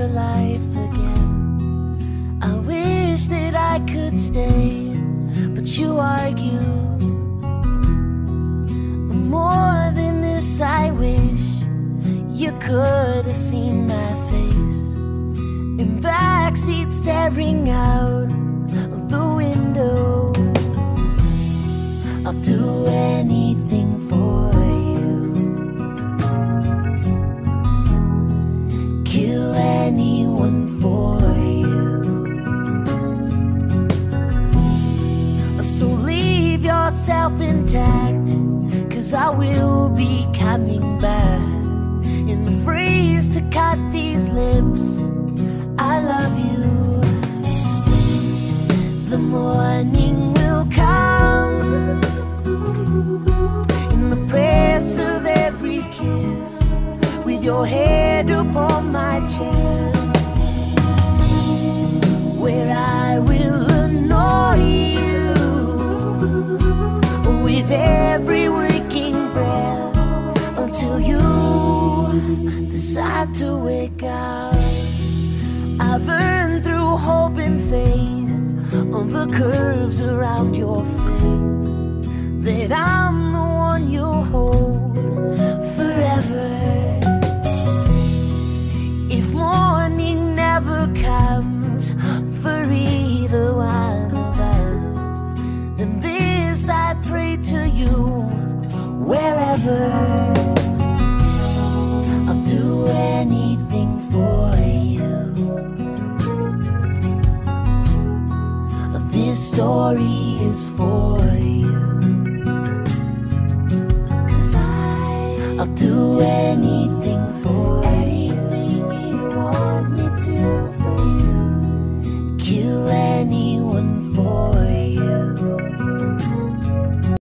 your life again. I wish that I could stay, but you argue. More than this, I wish you could have seen my face in backseat staring out of the window. I'll do anything yourself intact, cause I will be coming back. In the freeze to cut these lips, I love you. The morning until you decide to wake up. I've earned through hope and faith on the curves around your face that I'm the one you'll hold forever. If morning never comes for either one of us, then this I pray to you wherever. Story is for you. Cause I, I'll do anything